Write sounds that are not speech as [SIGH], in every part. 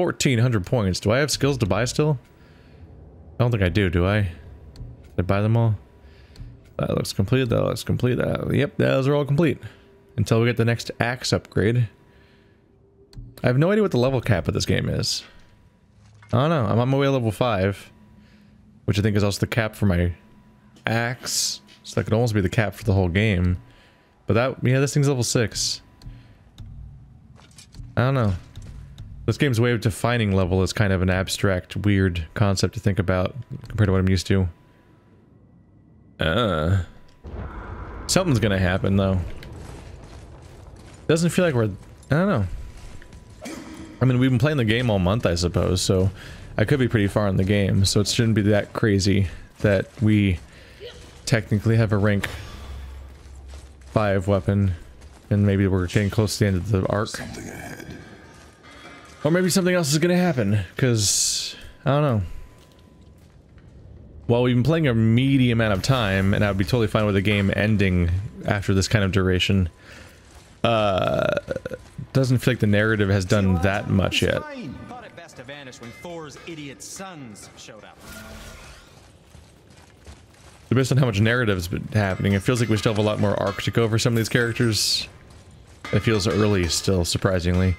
1400 points. Do I have skills to buy still? I don't think I do, do I? Did I buy them all? That looks complete, that looks complete. That, yep, those are all complete. Until we get the next axe upgrade. I have no idea what the level cap of this game is. I don't know. I'm on my way to level 5. Which I think is also the cap for my axe. So that could almost be the cap for the whole game. But that, yeah, this thing's level 6. I don't know. This game's way of defining level is kind of an abstract, weird concept to think about compared to what I'm used to. Uh, something's gonna happen though. Doesn't feel like we're, I don't know. I mean, we've been playing the game all month, I suppose, so I could be pretty far in the game, so it shouldn't be that crazy that we technically have a rank 5 weapon, and maybe we're getting close to the end of the arc. Or maybe something else is gonna happen, because, I don't know. Well, we've been playing a meaty amount of time, and I would be totally fine with the game ending after this kind of duration. Uh, doesn't feel like the narrative has done that much yet. Thought it best to vanish when Thor's idiot sons showed up. Based on how much narrative's been happening, it feels like we still have a lot more arc to go for some of these characters. It feels early still, surprisingly.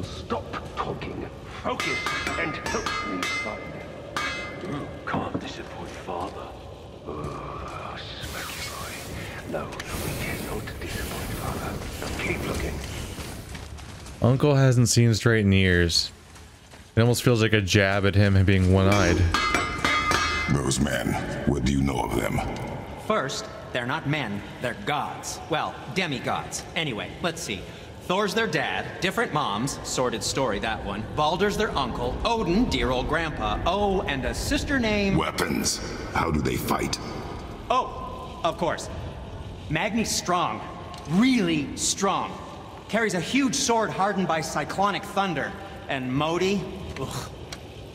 Will stop talking, focus, and help me find him. You can't disappoint father. Oh, smacky boy. No, no, we cannot disappoint father. Now keep looking. Uncle hasn't seen straight in years. It almost feels like a jab at him being one-eyed. Those men, what do you know of them? First, they're not men, they're gods. Well, demigods. Anyway, let's see. Thor's their dad, different moms, sordid story that one. Balder's their uncle, Odin, dear old grandpa. Oh, and a sister named... Weapons. How do they fight? Oh, of course. Magni's strong. Really strong. Carries a huge sword hardened by cyclonic thunder. And Modi? Ugh.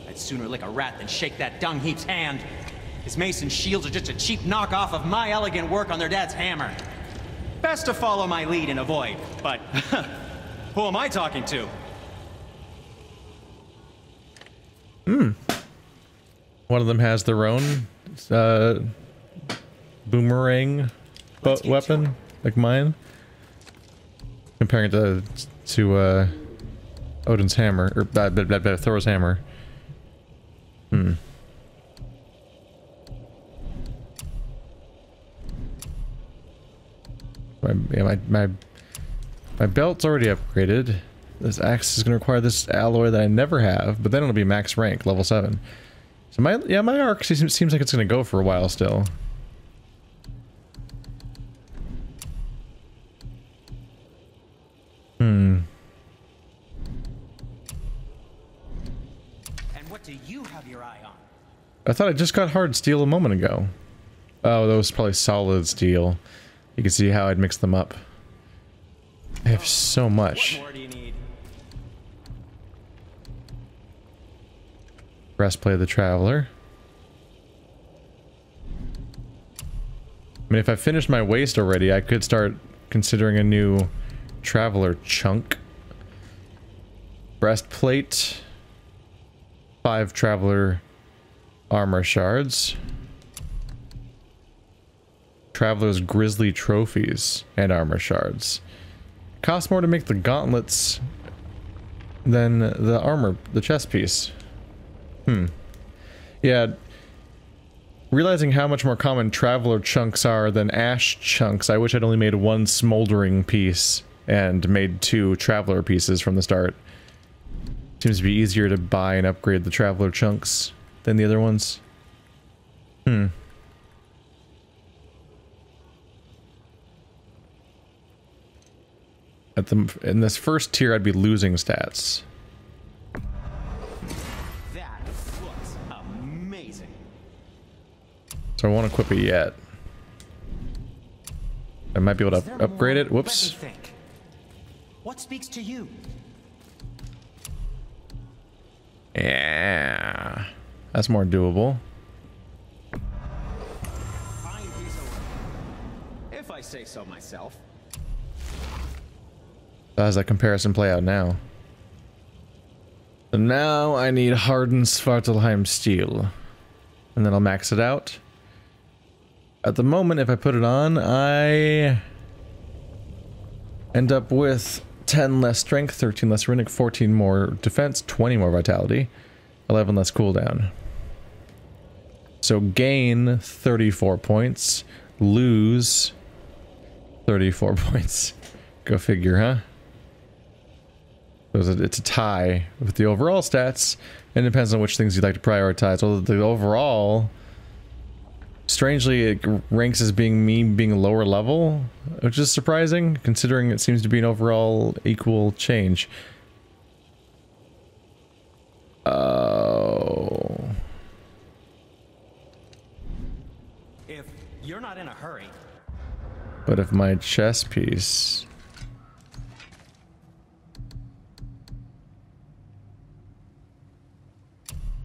I'd sooner lick a rat than shake that dung heap's hand. His mason shields are just a cheap knockoff of my elegant work on their dad's hammer. Best to follow my lead and avoid, but [LAUGHS] who am I talking to? Hmm. One of them has their own uh, boomerang bu- Let's get to weapon, like mine. Comparing it to, to uh, Odin's hammer, or uh, Thor's hammer. Hmm. My, yeah, my, my, my belt's already upgraded. This axe is going to require this alloy that I never have, but then it'll be max rank, level 7. So my, yeah, my arc seems, seems like it's going to go for a while still. Hmm. And what do you have your eye on? I thought I just got hard steel a moment ago. Oh, that was probably solid steel. You can see how I'd mix them up. I have so much. What more do you need? Breastplate of the Traveler. I mean, if I finished my waist already, I could start considering a new Traveler chunk. Breastplate. Five Traveler armor shards. Traveler's Grizzly trophies and armor shards. Costs more to make the gauntlets than the armor, the chest piece. Hmm. Yeah. Realizing how much more common traveler chunks are than ash chunks, I wish I'd only made one smoldering piece and made two traveler pieces from the start. Seems to be easier to buy and upgrade the traveler chunks than the other ones. Hmm. At the in this first tier, I'd be losing stats. That looks amazing. So I won't equip it yet. I might be able to upgrade it. Whoops. Let me think. What speaks to you? Yeah. That's more doable. Fine piece of work. If I say so myself. How's that comparison play out now? So now I need hardened Svartalfheim steel. And then I'll max it out. At the moment, if I put it on, I end up with 10 less strength, 13 less runic, 14 more defense, 20 more vitality, 11 less cooldown. So gain 34 points, lose 34 [LAUGHS] points. Go figure, huh? So it's a tie with the overall stats, and it depends on which things you'd like to prioritize. Although the overall, strangely, it ranks as being me being lower level, which is surprising, considering it seems to be an overall equal change. Oh. If you're not in a hurry, But if my chess piece...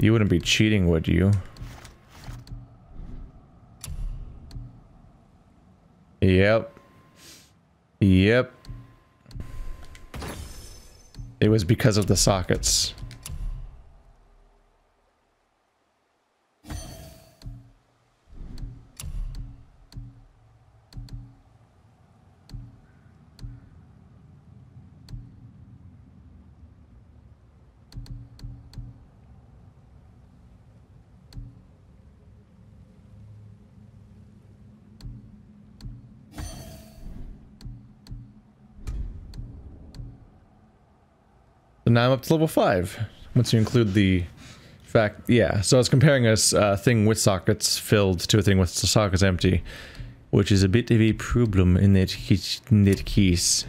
You wouldn't be cheating, would you? Yep. Yep. It was because of the sockets. Now I'm up to level 5. Once you include the fact... Yeah, so I was comparing a uh, thing with sockets filled to a thing with sockets empty. Which is a bit of a problem in that, in that case.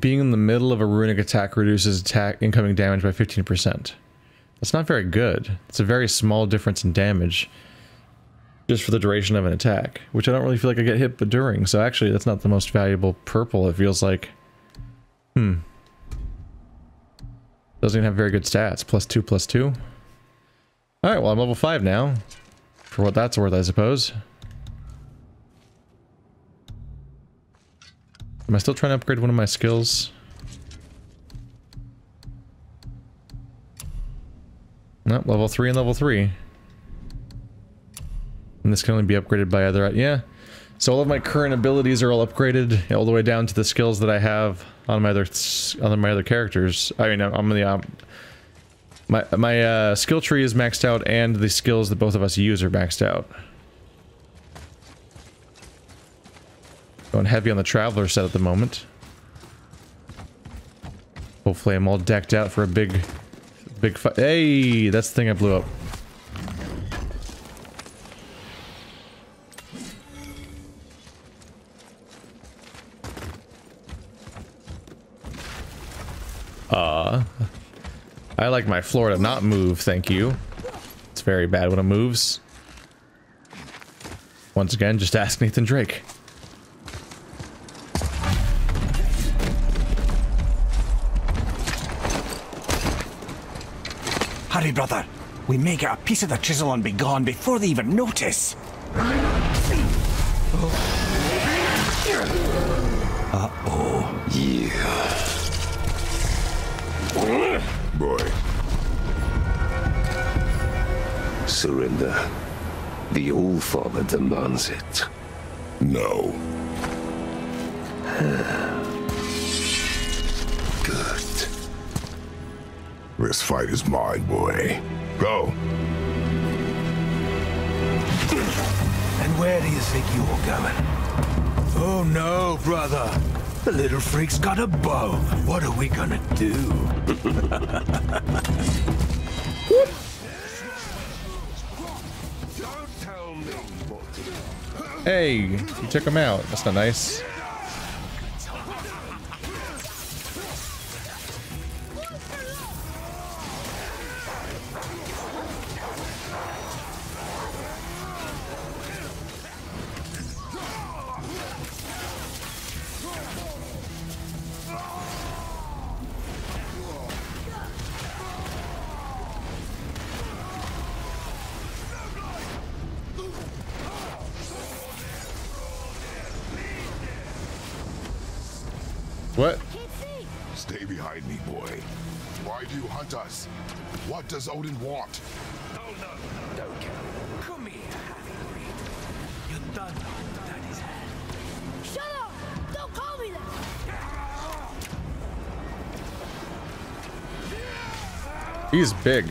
Being in the middle of a runic attack reduces attack incoming damage by 15%. That's not very good. It's a very small difference in damage. Just for the duration of an attack. Which I don't really feel like I get hit but during. So actually that's not the most valuable purple it feels like. Hmm. Doesn't even have very good stats. Plus two, plus two. Alright, well I'm level 5 now. For what that's worth, I suppose. Am I still trying to upgrade one of my skills? No, level 3 and level 3. And this can only be upgraded by either... Yeah. So all of my current abilities are all upgraded, all the way down to the skills that I have on my other on my other characters. I mean, I'm the... Um, my my uh, skill tree is maxed out, and the skills that both of us use are maxed out. Going heavy on the Traveler set at the moment. Hopefully I'm all decked out for a big, big fight. Hey, that's the thing I blew up. Uh, I like my floor to not move, thank you. It's very bad when it moves. Once again, just ask Nathan Drake. Brother. We may get a piece of the chisel and be gone before they even notice. Uh-oh. Yeah. Boy, Surrender. The All-Father demands it. no. [LAUGHS] This fight is mine, boy. Go. And where do you think you're going? Oh no, brother. The little freak's got a bow. What are we gonna do? Don't tell me what to do. Hey, you took him out. That's not nice. What? Stay behind me, boy. Why do you hunt us? What does Odin want? Oh no, don't kill. Come here, half-breed. You done know Daddy's hand. Shut up! Don't call me that! He's big.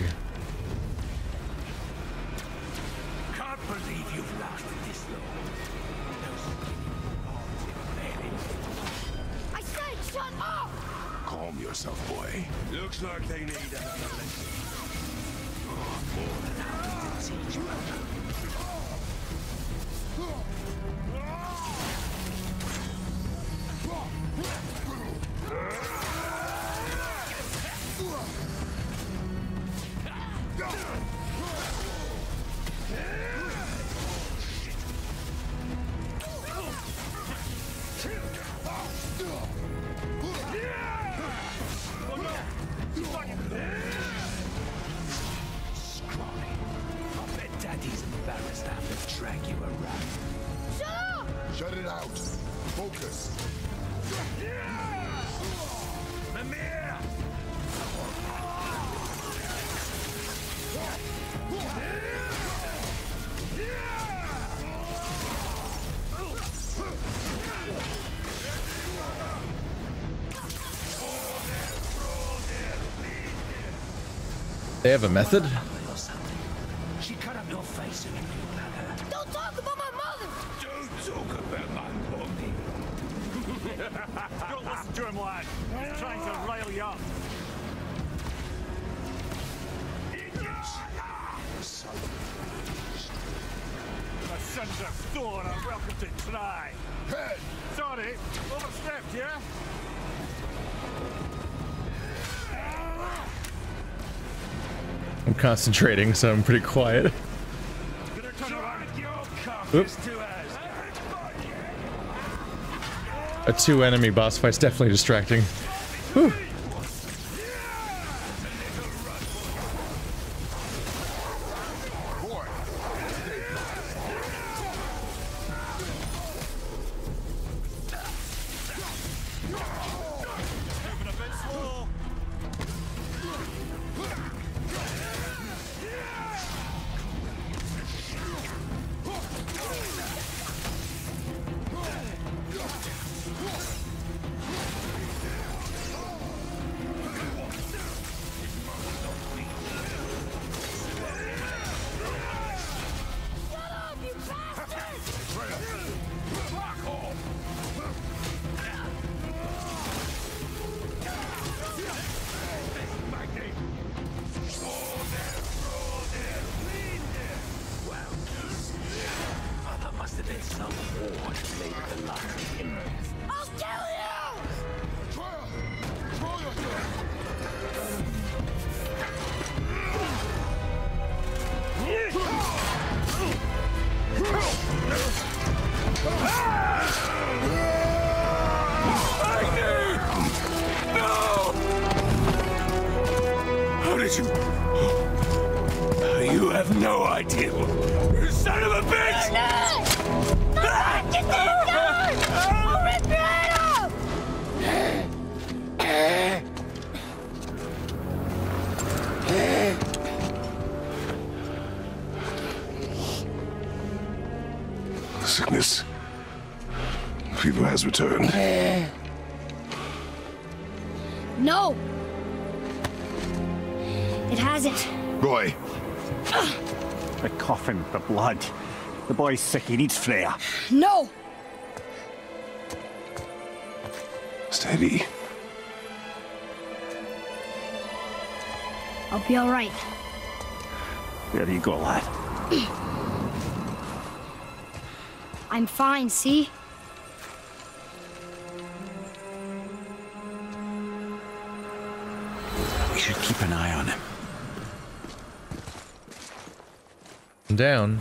They have a method? She cut up your face and you. Don't talk about my mother! Don't talk about my mommy. Don't listen to him, lad. He's trying to rile you up. The sons of Thor are welcome to try. Head! Sorry, overstepped, yeah? I'm concentrating, so I'm pretty quiet. Oops. A two enemy boss fight's definitely distracting. Whew. Fever. No! It hasn't. Roy, The coffin, the blood. The boy's sick, he needs Freya. No! Steady. I'll be alright. There you go, lad. [CLEARS THROAT] I'm fine, see? Down.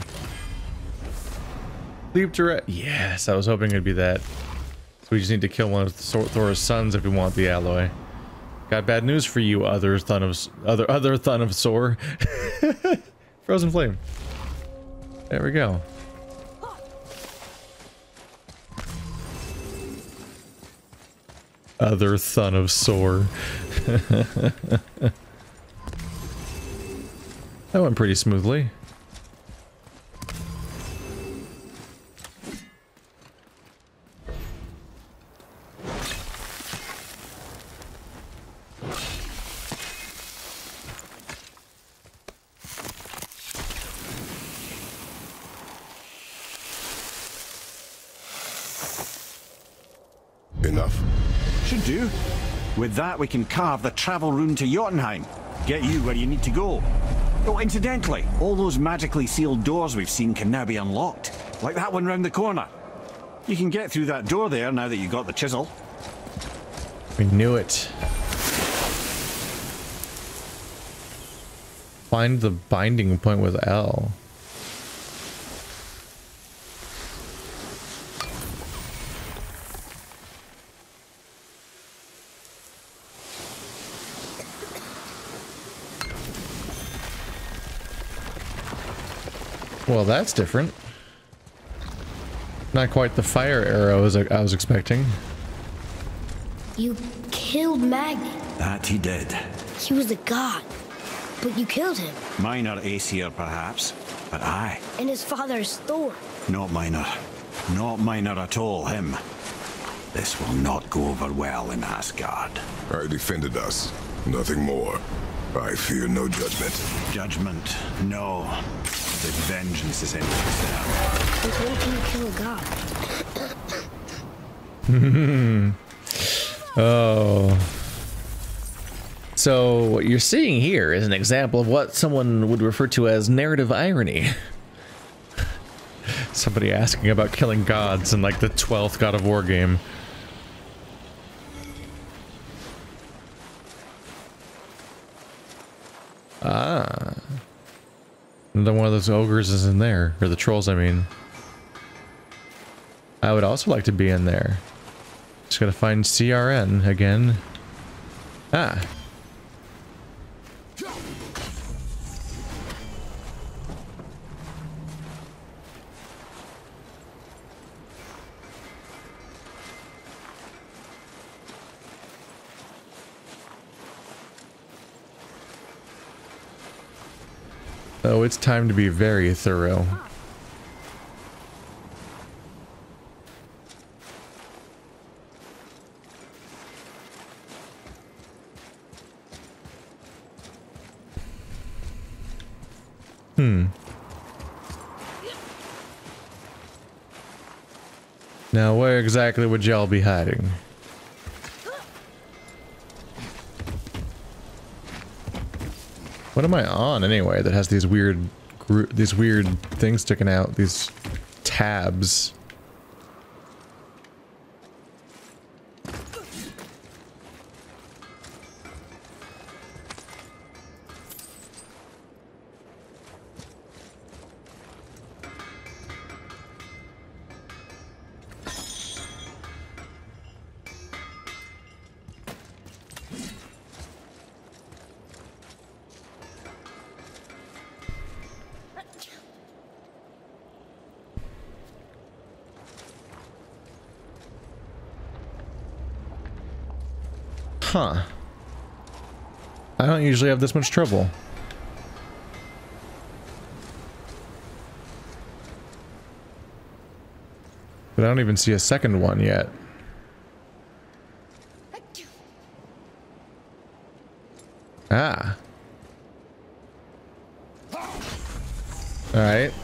Leap direct. Yes, I was hoping it'd be that. So we just need to kill one of Thor's sons if we want the alloy. Got bad news for you, other thun of other other thun of Sor. Frozen flame. There we go. Other thun of Sor. that went pretty smoothly. With that, we can carve the travel rune to Jotunheim. Get you where you need to go. Oh, incidentally, all those magically sealed doors we've seen can now be unlocked. Like that one round the corner. You can get through that door there now that you got the chisel. We knew it. Find the binding point with L. Well, that's different. Not quite the fire arrow as I I was expecting. You killed Magni. That he did. He was a god. But you killed him. Minor Aesir, perhaps. But I, And his father is Thor. not minor. Not minor at all, him. This will not go over well in Asgard. I defended us. Nothing more. I fear no judgment. Judgment, no. The vengeance is in itself. With what can you kill a god? [LAUGHS] Oh. So what you're seeing here is an example of what someone would refer to as narrative irony. [LAUGHS] Somebody asking about killing gods in like the 12th God of War game. Another one of those ogres is in there. Or the trolls, I mean. I would also like to be in there. Just gotta find CRN again. Ah. Oh, it's time to be very thorough. Hmm. Now, where exactly would y'all be hiding? What am I on anyway that has these weird these weird things sticking out, these tabs? Huh. I don't usually have this much trouble. But I don't even see a second one yet. Ah. Alright.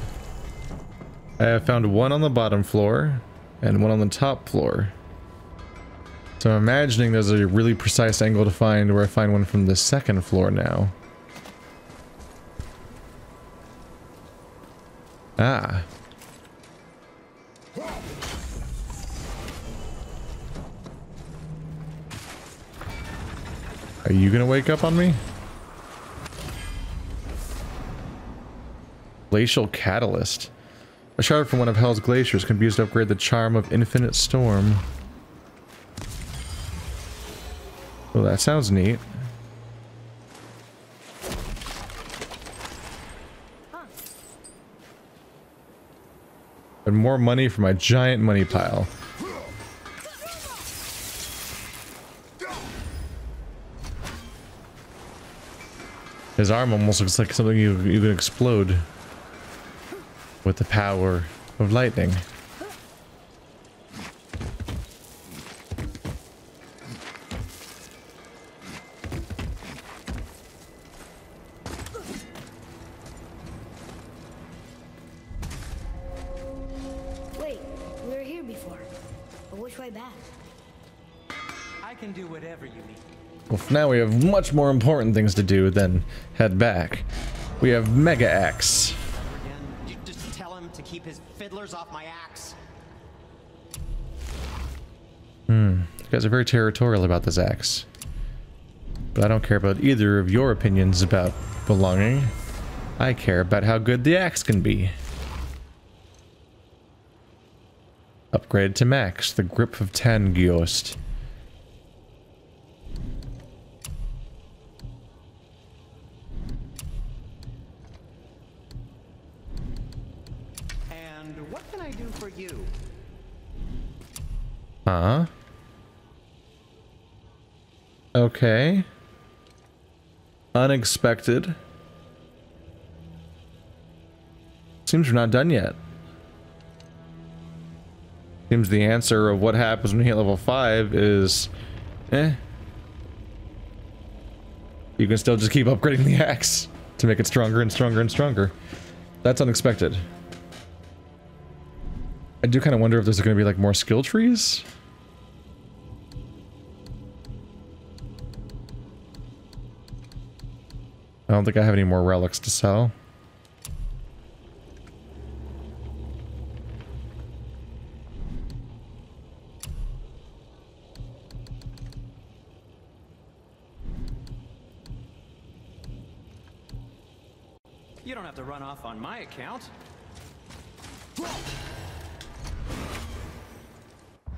I have found one on the bottom floor and one on the top floor. I'm imagining there's a really precise angle to find where I find one from the second floor now. Ah. Are you gonna wake up on me? Glacial Catalyst. A shard from one of Hell's glaciers can be used to upgrade the charm of Infinite Storm. Well, that sounds neat. And more money for my giant money pile. His arm almost looks like something you, you can explode with the power of lightning. We before. But which way back? I can do whatever you need. Well, now we have much more important things to do than head back. We have Mega Axe. Again, you just tell him to keep his fiddlers off my axe. Hmm. You guys are very territorial about this axe. But I don't care about either of your opinions about belonging. I care about how good the axe can be. Upgrade to max, the grip of 10 Gyost. And what can I do for you? Huh? Okay. Unexpected. Seems we're not done yet. Seems the answer of what happens when you hit level 5 is... Eh. You can still just keep upgrading the axe to make it stronger and stronger and stronger. That's unexpected. I do kind of wonder if there's going to be like more skill trees. I don't think I have any more relics to sell. You don't have to run off on my account.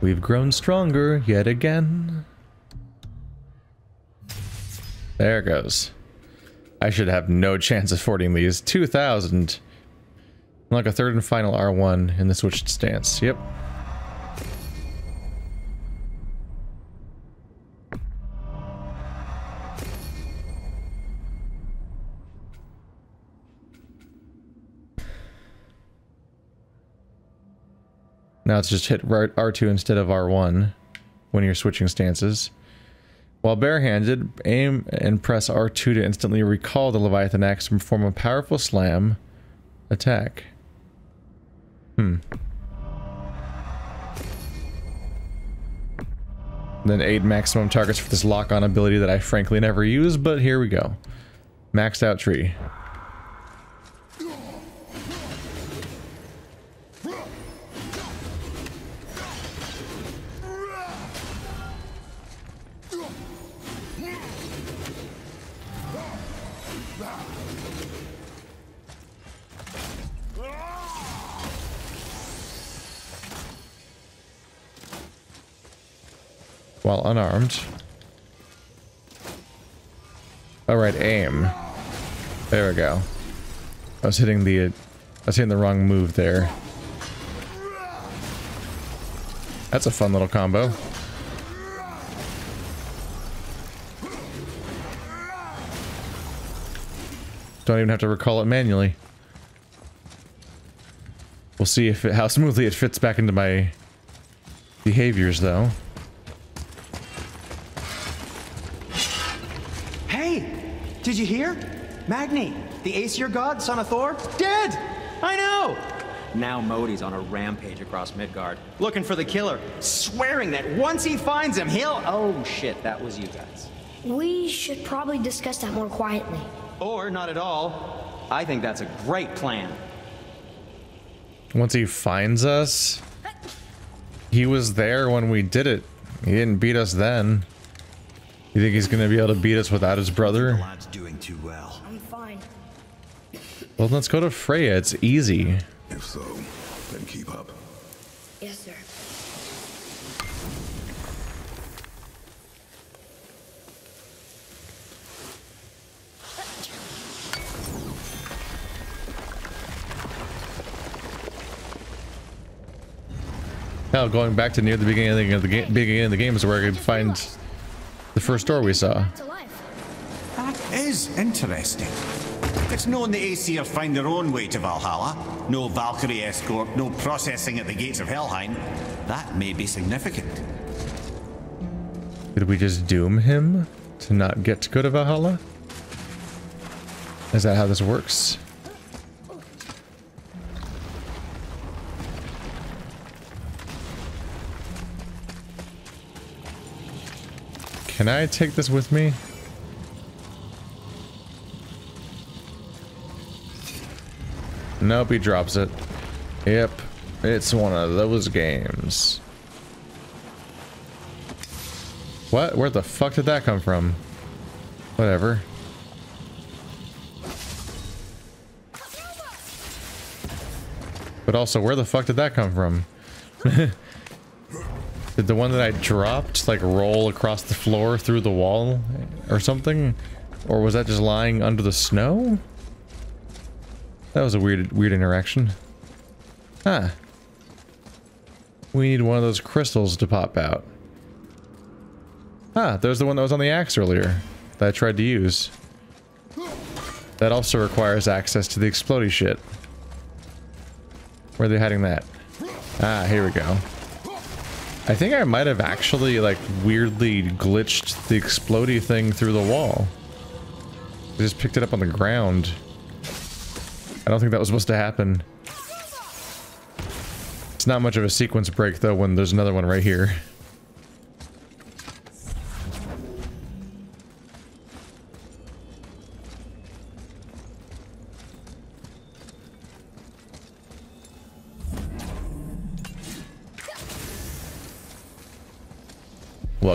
We've grown stronger yet again. There it goes. I should have no chance of fording these. 2,000. Like a third and final R1 in the switched stance. Yep. Now it's just hit R- R2 instead of R1 when you're switching stances. While barehanded, aim and press R2 to instantly recall the Leviathan axe and perform a powerful slam attack. Hmm. Then 8 maximum targets for this lock-on ability that I frankly never use, but here we go. Maxed out tree. While unarmed. Alright, aim. There we go. I was hitting the... I was hitting the wrong move there. That's a fun little combo. Don't even have to recall it manually. We'll see if it, how smoothly it fits back into my behaviors, though. Hey! Did you hear? Magni, the Aesir god, son of Thor, dead! I know! Now Modi's on a rampage across Midgard, looking for the killer, swearing that once he finds him, he'll. Oh shit, that was you guys. We should probably discuss that more quietly. Or not at all. I think that's a great plan. Once he finds us, he was there when we did it. He didn't beat us then. You think he's gonna be able to beat us without his brother? The brother? lad's doing too well. I'm fine. Well, let's go to Freya. It's easy. If so, then keep up. Yes, sir. Now, going back to near the beginning of the game, beginning of the game is where I could find the first door we saw. That is interesting. It's known the Aesir find their own way to Valhalla. No Valkyrie escort, no processing at the gates of Helheim. That may be significant. Did we just doom him to not get to go to Valhalla? Is that how this works? Can I take this with me? Nope, he drops it. Yep, it's one of those games. What? Where the fuck did that come from? Whatever. But also, where the fuck did that come from? [LAUGHS] did the one that I dropped, like, roll across the floor through the wall or something? Or was that just lying under the snow? That was a weird, weird interaction. Huh. We need one of those crystals to pop out. Ah, there's the one that was on the axe earlier that I tried to use. That also requires access to the explodey shit. Where are they hiding that? Ah, here we go. I think I might have actually, like, weirdly glitched the explodey thing through the wall. I just picked it up on the ground. I don't think that was supposed to happen. It's not much of a sequence break, though, when there's another one right here.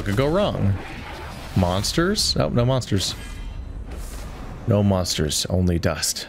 Could go wrong? Monsters? Oh, no monsters. No monsters, only dust.